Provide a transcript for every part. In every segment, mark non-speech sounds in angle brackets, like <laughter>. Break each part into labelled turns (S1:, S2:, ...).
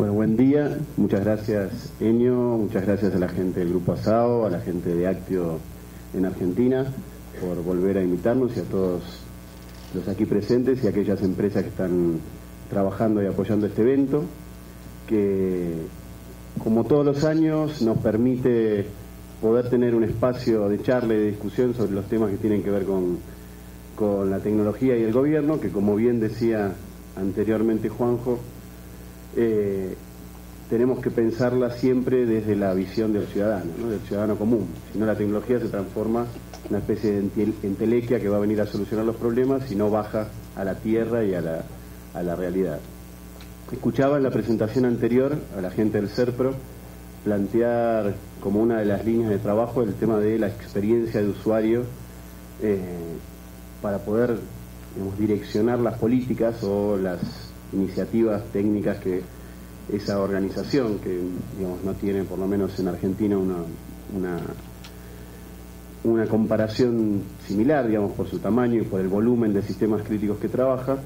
S1: Bueno, buen día. Muchas gracias, Enio. Muchas gracias a la gente del Grupo Asao, a la gente de Actio en Argentina por volver a invitarnos y a todos los aquí presentes y a aquellas empresas que están trabajando y apoyando este evento, que como todos los años nos permite poder tener un espacio de charla y de discusión sobre los temas que tienen que ver con, con la tecnología y el gobierno, que como bien decía anteriormente Juanjo, eh, tenemos que pensarla siempre desde la visión del ciudadano, del ciudadano común. Si no, la tecnología se transforma en una especie de entelequia que va a venir a solucionar los problemas y no baja a la tierra y a la, a la realidad. Escuchaba en la presentación anterior a la gente del CERPRO plantear como una de las líneas de trabajo el tema de la experiencia de usuario eh, para poder direccionar las políticas o las iniciativas técnicas que esa organización, que digamos, no tiene por lo menos en Argentina una, una, comparación similar, digamos, por su tamaño y por el volumen de sistemas críticos que trabaja,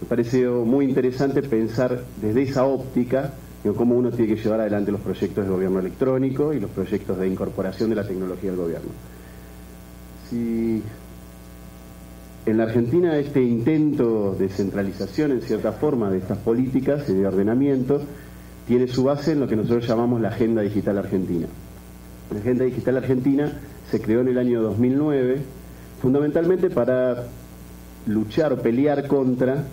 S1: me pareció muy interesante pensar desde esa óptica cómo uno tiene que llevar adelante los proyectos de gobierno electrónico y los proyectos de incorporación de la tecnología al gobierno. Si en la Argentina este intento de centralización, en cierta forma, de estas políticas y de ordenamiento, tiene su base en lo que nosotros llamamos la Agenda Digital Argentina. La Agenda Digital Argentina se creó en el año 2009, fundamentalmente para luchar pelear contra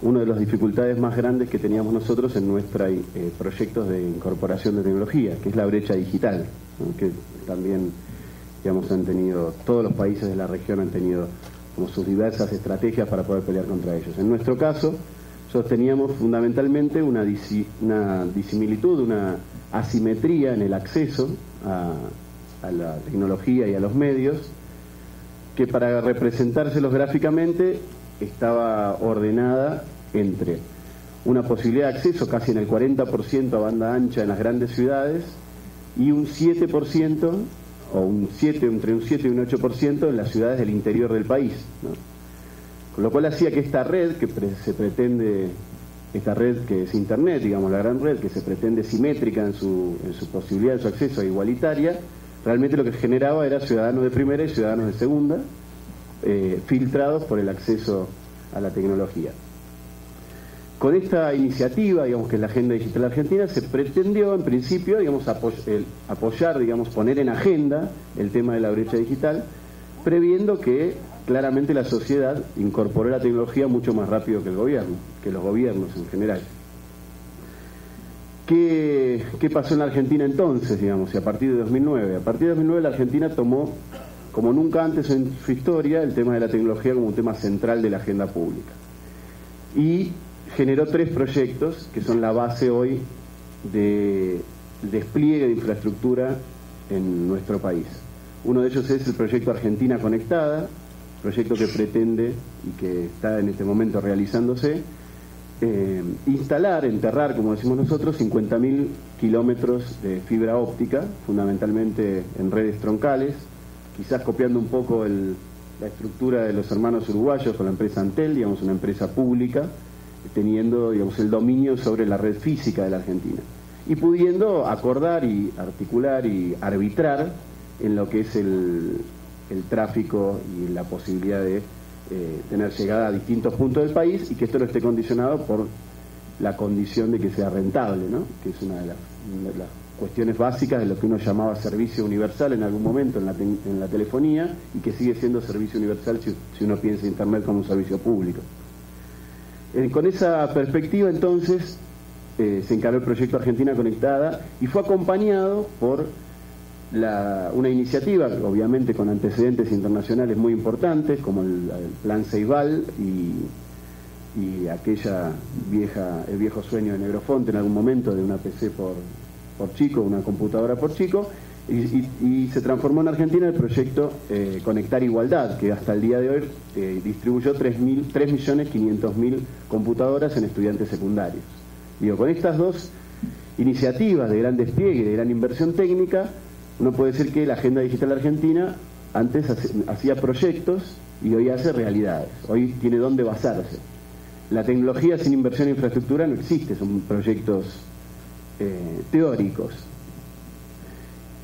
S1: una de las dificultades más grandes que teníamos nosotros en nuestros eh, proyectos de incorporación de tecnología, que es la brecha digital, que también digamos, han tenido, todos los países de la región han tenido como sus diversas estrategias para poder pelear contra ellos. En nuestro caso, nosotros teníamos fundamentalmente una disimilitud, una asimetría en el acceso a, la tecnología y a los medios, que para representárselos gráficamente estaba ordenada entre una posibilidad de acceso casi en el 40% a banda ancha en las grandes ciudades y un 7% o un 7, entre un 7 y un 8% en las ciudades del interior del país. Con lo cual hacía que esta red que se pretende, esta red que es Internet, digamos la gran red, que se pretende simétrica en su, en su posibilidad, de su acceso igualitaria, realmente lo que generaba era ciudadanos de primera y ciudadanos de segunda, eh, filtrados por el acceso a la tecnología. Con esta iniciativa, digamos que es la Agenda Digital Argentina, se pretendió en principio, digamos, apoyar, digamos, poner en agenda el tema de la brecha digital, previendo que claramente la sociedad incorporó la tecnología mucho más rápido que el gobierno, que los gobiernos en general. ¿Qué, pasó en la Argentina entonces, digamos, y a partir de 2009? A partir de 2009 la Argentina tomó, como nunca antes en su historia, el tema de la tecnología como un tema central de la agenda pública. Y generó tres proyectos que son la base hoy de despliegue de infraestructura en nuestro país. Uno de ellos es el proyecto Argentina Conectada, proyecto que pretende y que está en este momento realizándose, eh, instalar, enterrar, como decimos nosotros, 50.000 kilómetros de fibra óptica, fundamentalmente en redes troncales, quizás copiando un poco la estructura de los hermanos uruguayos con la empresa Antel, digamos una empresa pública, teniendo el dominio sobre la red física de la Argentina y pudiendo acordar y articular y arbitrar en lo que es el, el tráfico y la posibilidad de eh, tener llegada a distintos puntos del país y que esto no esté condicionado por la condición de que sea rentable, ¿no? que es una de, las, cuestiones básicas de lo que uno llamaba servicio universal en algún momento en la, en la telefonía y que sigue siendo servicio universal si, si uno piensa Internet como un servicio público. Eh, con esa perspectiva entonces eh, se encaró el proyecto Argentina Conectada y fue acompañado por una iniciativa, obviamente con antecedentes internacionales muy importantes, como el, Plan Ceibal y, aquella vieja, el viejo sueño de Negrofonte en algún momento de una PC por, por chico, una computadora por chico, y, se transformó en Argentina el proyecto eh, Conectar Igualdad, que hasta el día de hoy eh, distribuyó 3.500.000 computadoras en estudiantes secundarios. Digo, con estas dos iniciativas de gran despliegue, y de gran inversión técnica, uno puede decir que la Agenda Digital Argentina antes hacía proyectos y hoy hace realidades, hoy tiene dónde basarse. La tecnología sin inversión en infraestructura no existe, son proyectos eh, teóricos.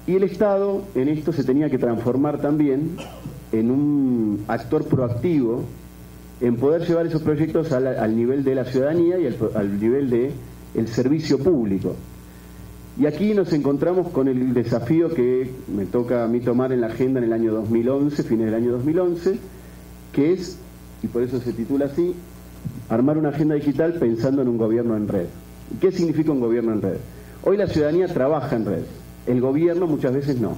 S1: Y el Estado en esto se tenía que transformar también en un actor proactivo en poder llevar esos proyectos al, nivel de la ciudadanía y al, nivel del el servicio público. Y aquí nos encontramos con el desafío que me toca a mí tomar en la agenda en el año 2011, fines del año 2011, que es, y por eso se titula así, armar una agenda digital pensando en un gobierno en red. ¿Qué significa un gobierno en red? Hoy la ciudadanía trabaja en red, el gobierno muchas veces no.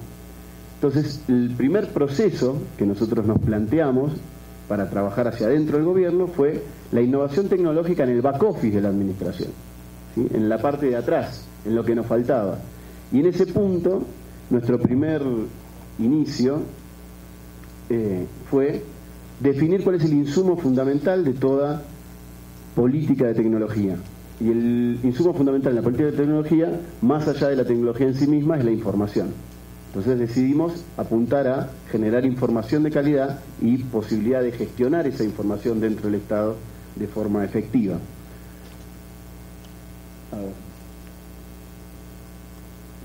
S1: Entonces, el primer proceso que nosotros nos planteamos para trabajar hacia adentro del gobierno fue la innovación tecnológica en el back office de la administración, en la parte de atrás, en lo que nos faltaba. Y en ese punto, nuestro primer inicio eh, fue definir cuál es el insumo fundamental de toda política de tecnología. Y el insumo fundamental en la política de tecnología, más allá de la tecnología en sí misma, es la información. Entonces decidimos apuntar a generar información de calidad y posibilidad de gestionar esa información dentro del Estado de forma efectiva.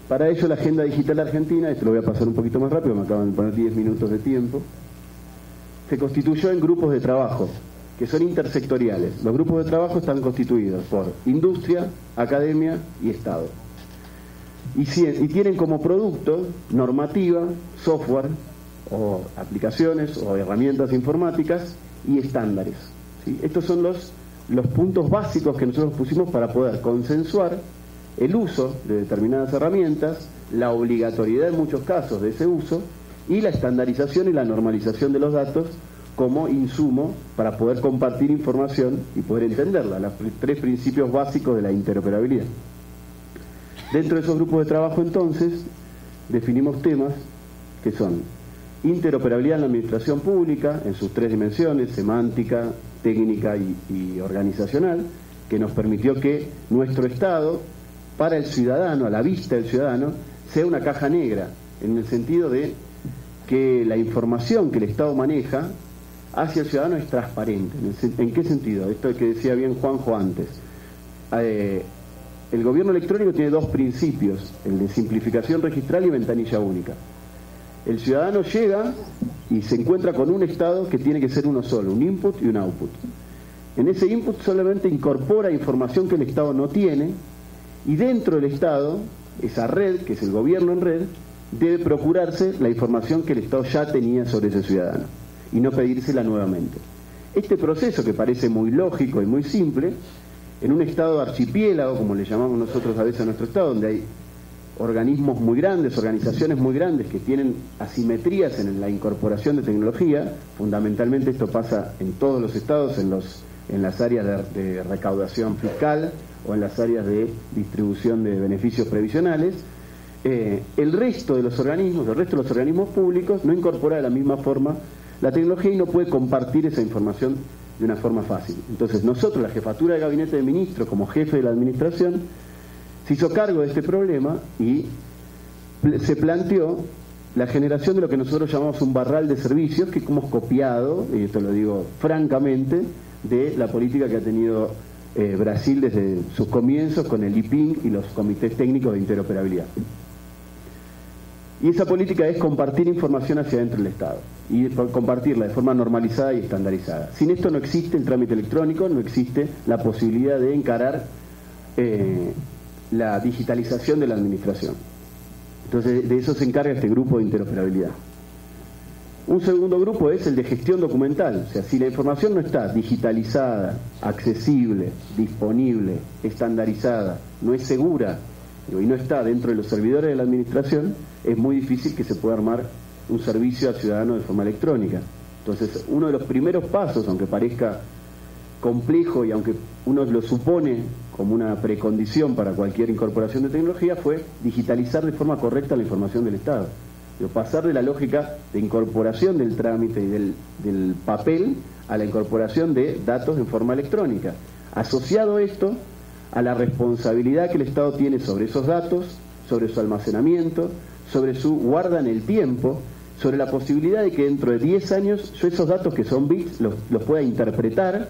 S1: Para ello la Agenda Digital Argentina, esto lo voy a pasar un poquito más rápido, me acaban de poner 10 minutos de tiempo, se constituyó en grupos de trabajo que son intersectoriales. Los grupos de trabajo están constituidos por industria, academia y Estado. Y, tienen como producto normativa, software o aplicaciones o herramientas informáticas y estándares. Estos son los, los puntos básicos que nosotros pusimos para poder consensuar el uso de determinadas herramientas, la obligatoriedad en muchos casos de ese uso y la estandarización y la normalización de los datos como insumo para poder compartir información y poder entenderla, los tres principios básicos de la interoperabilidad. Dentro de esos grupos de trabajo entonces definimos temas que son interoperabilidad en la administración pública en sus tres dimensiones, semántica, técnica y, organizacional, que nos permitió que nuestro Estado, para el ciudadano, a la vista del ciudadano, sea una caja negra, en el sentido de que la información que el Estado maneja hacia el ciudadano es transparente. ¿En qué sentido? Esto que decía bien Juanjo antes. Eh, el gobierno electrónico tiene dos principios, el de simplificación registral y ventanilla única. El ciudadano llega y se encuentra con un estado que tiene que ser uno solo, un input y un output. En ese input solamente incorpora información que el Estado no tiene y dentro del Estado, esa red, que es el gobierno en red, debe procurarse la información que el Estado ya tenía sobre ese ciudadano y no pedírsela nuevamente. Este proceso, que parece muy lógico y muy simple, en un estado archipiélago, como le llamamos nosotros a veces a nuestro estado, donde hay organismos muy grandes, organizaciones muy grandes que tienen asimetrías en la incorporación de tecnología, fundamentalmente esto pasa en todos los estados, en, los, en las áreas de, recaudación fiscal o en las áreas de distribución de beneficios previsionales, eh, el resto de los organismos, el resto de los organismos públicos no incorpora de la misma forma la tecnología y no puede compartir esa información de una forma fácil. Entonces nosotros, la jefatura de gabinete de ministros, como jefe de la administración, se hizo cargo de este problema y se planteó la generación de lo que nosotros llamamos un barral de servicios, que hemos copiado, y esto lo digo francamente, de la política que ha tenido eh, Brasil desde sus comienzos con el IPIN y los comités técnicos de interoperabilidad. Y esa política es compartir información hacia dentro del Estado y compartirla de forma normalizada y estandarizada. Sin esto no existe el trámite electrónico, no existe la posibilidad de encarar eh, la digitalización de la administración. Entonces, de eso se encarga este grupo de interoperabilidad. Un segundo grupo es el de gestión documental, o sea, si la información no está digitalizada, accesible, disponible, estandarizada, no es segura y no está dentro de los servidores de la administración, es muy difícil que se pueda armar un servicio al ciudadano de forma electrónica. Entonces, uno de los primeros pasos, aunque parezca complejo y aunque uno lo supone como una precondición para cualquier incorporación de tecnología, fue digitalizar de forma correcta la información del Estado. pasar de la lógica de incorporación del trámite y del, del papel a la incorporación de datos en forma electrónica. Asociado esto a la responsabilidad que el Estado tiene sobre esos datos, sobre su almacenamiento, sobre su guarda en el tiempo, sobre la posibilidad de que dentro de 10 años yo esos datos que son bits los, pueda interpretar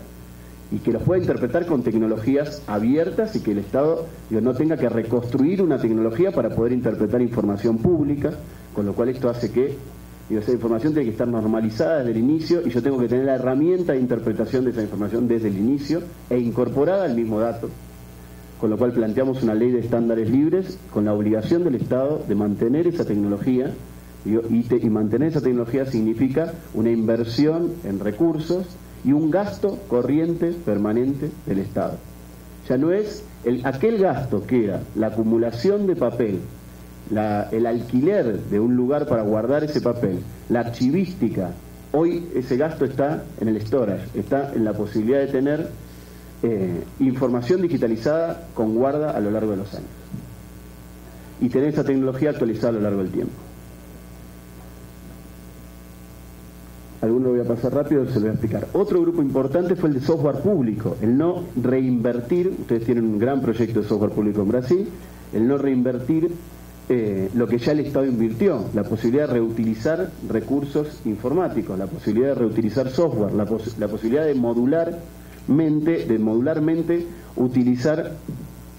S1: y que los pueda interpretar con tecnologías abiertas y que el Estado no tenga que reconstruir una tecnología para poder interpretar información pública, con lo cual esto hace que esa información tiene que estar normalizada desde el inicio y yo tengo que tener la herramienta de interpretación de esa información desde el inicio e incorporada al mismo dato, con lo cual planteamos una ley de estándares libres con la obligación del Estado de mantener esa tecnología y, y mantener esa tecnología significa una inversión en recursos y un gasto corriente permanente del Estado. Ya no es el, aquel gasto que era la acumulación de papel, el alquiler de un lugar para guardar ese papel, la archivística, hoy ese gasto está en el storage, está en la posibilidad de tener eh, información digitalizada con guarda a lo largo de los años y tener esa tecnología actualizada a lo largo del tiempo. alguno lo voy a pasar rápido, se lo voy a explicar. Otro grupo importante fue el de software público, el no reinvertir, ustedes tienen un gran proyecto de software público en Brasil, el no reinvertir eh, lo que ya el Estado invirtió, la posibilidad de reutilizar recursos informáticos, la posibilidad de reutilizar software, la, la posibilidad de modularmente, de modularmente utilizar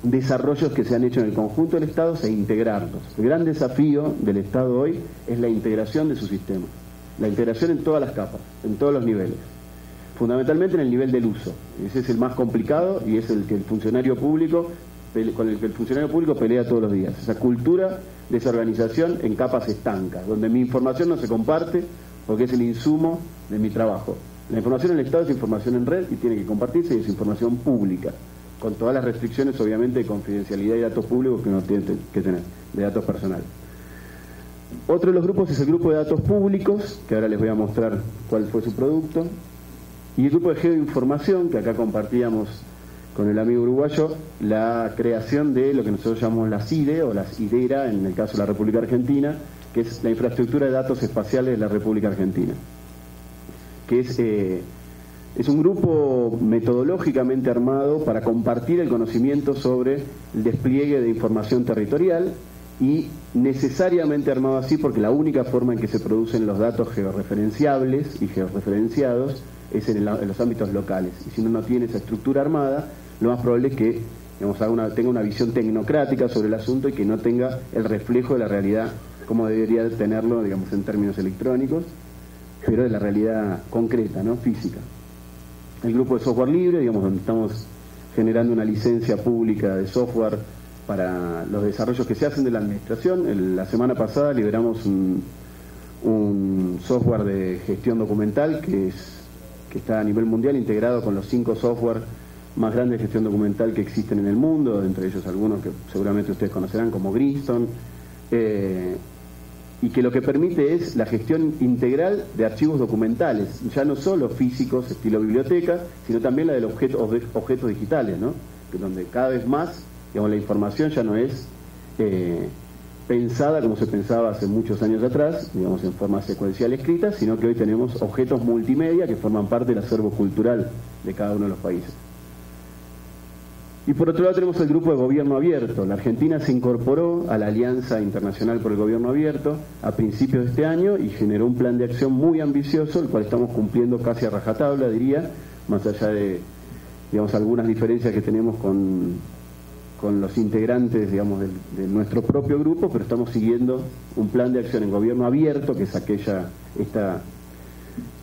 S1: desarrollos que se han hecho en el conjunto del Estado e integrarlos. El gran desafío del Estado hoy es la integración de su sistema la integración en todas las capas, en todos los niveles. Fundamentalmente en el nivel del uso. Ese es el más complicado y es el que el funcionario público, con el que el funcionario público pelea todos los días. Esa cultura de esa organización en capas estancas, donde mi información no se comparte porque es el insumo de mi trabajo. La información en el Estado es información en red y tiene que compartirse y es información pública, con todas las restricciones obviamente de confidencialidad y datos públicos que uno tiene que tener, de datos personales. Otro de los grupos es el grupo de datos públicos, que ahora les voy a mostrar cuál fue su producto, y el grupo de geoinformación, que acá compartíamos con el amigo uruguayo, la creación de lo que nosotros llamamos la CIDE o las IDERA en el caso de la República Argentina, que es la infraestructura de datos espaciales de la República Argentina, que es, eh, es un grupo metodológicamente armado para compartir el conocimiento sobre el despliegue de información territorial y necesariamente armado así porque la única forma en que se producen los datos georreferenciables y georreferenciados es en, los ámbitos locales. Y si uno no tiene esa estructura armada, lo más probable es que tenga una visión tecnocrática sobre el asunto y que no tenga el reflejo de la realidad como debería tenerlo, digamos, en términos electrónicos, pero de la realidad concreta, ¿no? física. El grupo de software libre, digamos, donde estamos generando una licencia pública de software para los desarrollos que se hacen de la administración. la semana pasada liberamos un, software de gestión documental que, es, que está a nivel mundial integrado con los cinco software más grandes de gestión documental que existen en el mundo, entre ellos algunos que seguramente ustedes conocerán como Greenstone, eh, y que lo que permite es la gestión integral de archivos documentales, ya no solo físicos, estilo biblioteca, sino también la de los objetos, objetos digitales, ¿no? donde cada vez más Digamos, la información ya no es eh, pensada como se pensaba hace muchos años atrás, digamos, en forma secuencial escrita, sino que hoy tenemos objetos multimedia que forman parte del acervo cultural de cada uno de los países. Y por otro lado tenemos el grupo de gobierno abierto. La Argentina se incorporó a la Alianza Internacional por el Gobierno Abierto a principios de este año y generó un plan de acción muy ambicioso, el cual estamos cumpliendo casi a rajatabla, diría, más allá de digamos, algunas diferencias que tenemos con con los integrantes, digamos, de, nuestro propio grupo, pero estamos siguiendo un plan de acción en gobierno abierto, que es aquella, esta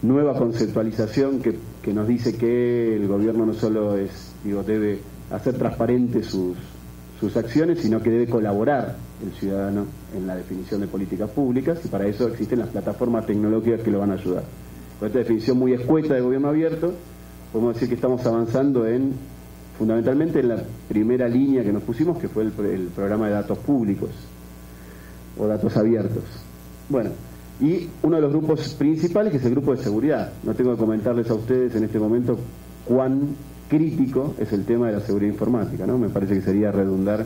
S1: nueva conceptualización que, que nos dice que el gobierno no solo es, digo, debe hacer transparentes sus, sus acciones, sino que debe colaborar el ciudadano en la definición de políticas públicas y para eso existen las plataformas tecnológicas que lo van a ayudar. Con esta definición muy escueta de gobierno abierto, podemos decir que estamos avanzando en fundamentalmente en la primera línea que nos pusimos, que fue el, programa de datos públicos o datos abiertos. Bueno, y uno de los grupos principales que es el grupo de seguridad. No tengo que comentarles a ustedes en este momento cuán crítico es el tema de la seguridad informática, ¿no? Me parece que sería redundar,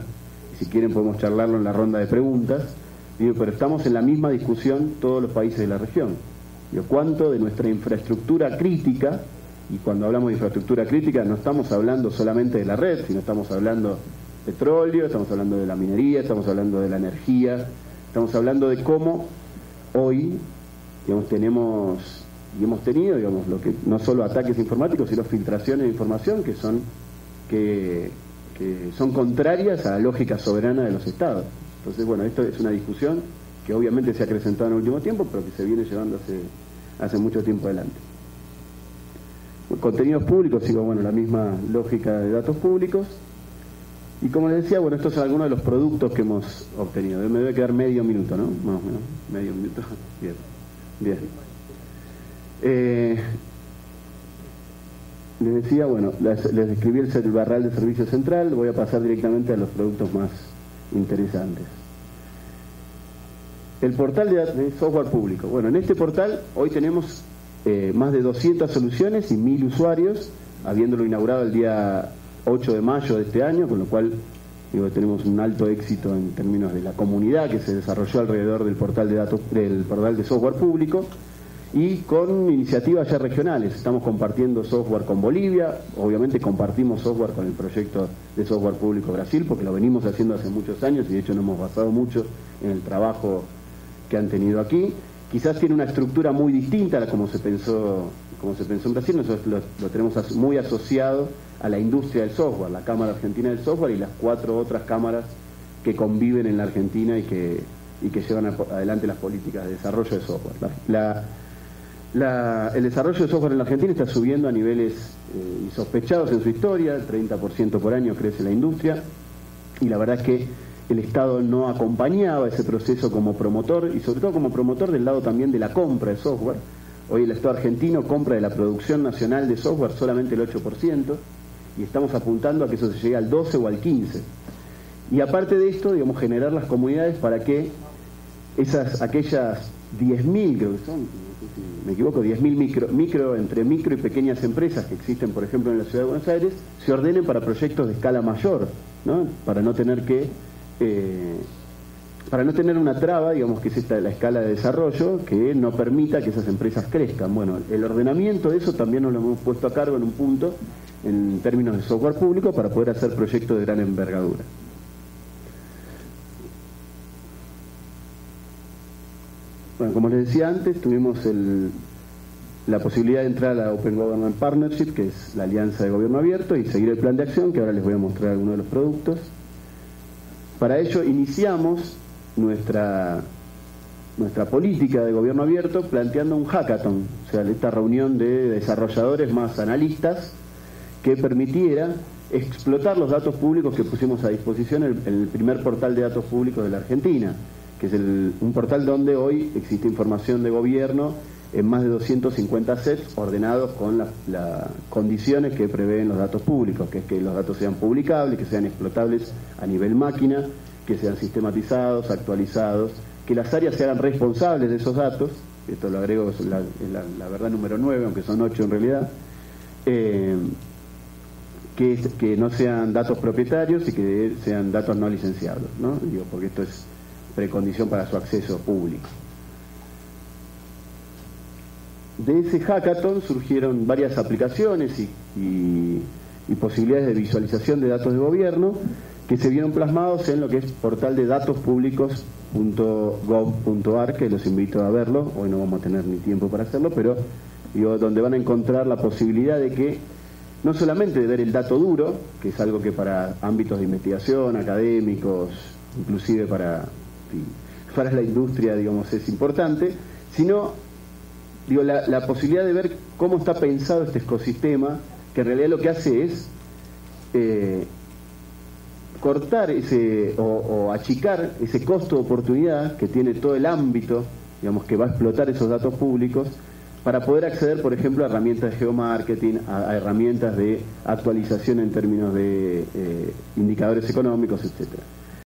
S1: si quieren podemos charlarlo en la ronda de preguntas, pero estamos en la misma discusión todos los países de la región. ¿Cuánto de nuestra infraestructura crítica y cuando hablamos de infraestructura crítica no estamos hablando solamente de la red, sino estamos hablando de petróleo, estamos hablando de la minería, estamos hablando de la energía, estamos hablando de cómo hoy tenemos y hemos tenido, digamos, lo que no solo ataques informáticos, sino filtraciones de información que son que, son contrarias a la lógica soberana de los estados. Entonces, bueno, esto es una discusión que obviamente se ha acrecentado en el último tiempo, pero que se viene llevando hace, hace mucho tiempo adelante. Contenidos públicos, sigo, bueno, la misma lógica de datos públicos. Y como les decía, bueno, estos son algunos de los productos que hemos obtenido. Me debe quedar medio minuto, ¿no? Más o menos, medio minuto. <laughs> Bien, bien. Eh, les decía, bueno, les, describí el, barral de servicio central, voy a pasar directamente a los productos más interesantes. El portal de, software público. Bueno, en este portal hoy tenemos eh, más de 200 soluciones y 1000 usuarios, habiéndolo inaugurado el día 8 de mayo de este año, con lo cual tenemos un alto éxito en términos de la comunidad que se desarrolló alrededor del portal de datos, del portal de software público y con iniciativas ya regionales. Estamos compartiendo software con Bolivia, obviamente compartimos software con el proyecto de software público Brasil, porque lo venimos haciendo hace muchos años y de hecho nos hemos basado mucho en el trabajo que han tenido aquí. Quizás tiene una estructura muy distinta a la como se pensó, como se pensó en Brasil, nosotros lo, tenemos muy asociado a la industria del software, la Cámara Argentina del Software y las cuatro otras cámaras que conviven en la Argentina y que, y que llevan adelante las políticas de desarrollo de software. El desarrollo de software en la Argentina está subiendo a niveles eh, insospechados en su historia, el 30% por año crece la industria, y la verdad es que el Estado no acompañaba ese proceso como promotor, y sobre todo como promotor del lado también de la compra de software. Hoy el Estado argentino compra de la producción nacional de software solamente el 8%, y estamos apuntando a que eso se llegue al 12 o al 15. Y aparte de esto, digamos, generar las comunidades para que esas, aquellas 10.000, creo que son, me equivoco, 10.000 micro, micro, entre micro y pequeñas empresas que existen, por ejemplo, en la ciudad de Buenos Aires, se ordenen para proyectos de escala mayor, ¿no? para no tener que... Eh, para no tener una traba, digamos que es esta la escala de desarrollo, que no permita que esas empresas crezcan. Bueno, el ordenamiento de eso también nos lo hemos puesto a cargo en un punto, en términos de software público, para poder hacer proyectos de gran envergadura. Bueno, como les decía antes, tuvimos la posibilidad de entrar a la Open Government Partnership, que es la alianza de gobierno abierto, y seguir el plan de acción, que ahora les voy a mostrar algunos de los productos. Para ello iniciamos nuestra, nuestra política de gobierno abierto planteando un hackathon, o sea, esta reunión de desarrolladores más analistas que permitiera explotar los datos públicos que pusimos a disposición en el primer portal de datos públicos de la Argentina que es un portal donde hoy existe información de gobierno en más de 250 sets ordenados con las condiciones que prevén los datos públicos, que es que los datos sean publicables, que sean explotables a nivel máquina, que sean sistematizados, actualizados, que las áreas sean responsables de esos datos, esto lo agrego, la, la, verdad número 9, aunque son 8 en realidad, eh, que, que no sean datos propietarios y que sean datos no licenciados, ¿no? Digo, porque esto es precondición para su acceso público. De ese hackathon surgieron varias aplicaciones y, posibilidades de visualización de datos de gobierno que se vieron plasmados en lo que es portal que los invito a verlo, hoy no vamos a tener ni tiempo para hacerlo, pero digo, donde van a encontrar la posibilidad de que no solamente de ver el dato duro, que es algo que para ámbitos de investigación, académicos, inclusive para para la industria, digamos, es importante, sino digo, la, posibilidad de ver cómo está pensado este ecosistema, que en realidad lo que hace es eh, cortar ese o, achicar ese costo de oportunidad que tiene todo el ámbito, digamos, que va a explotar esos datos públicos para poder acceder, por ejemplo, a herramientas de geomarketing, a, herramientas de actualización en términos de eh, indicadores económicos, etcétera.